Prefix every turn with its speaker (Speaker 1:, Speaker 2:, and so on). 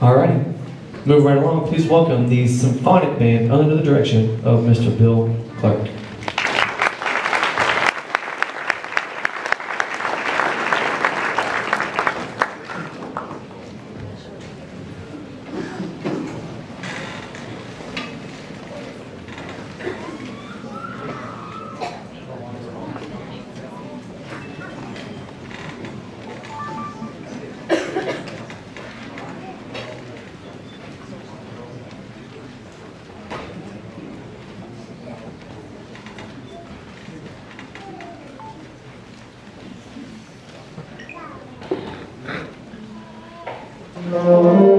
Speaker 1: Alrighty, move right along. Please welcome the symphonic band under the direction of Mr. Bill Clark.
Speaker 2: Música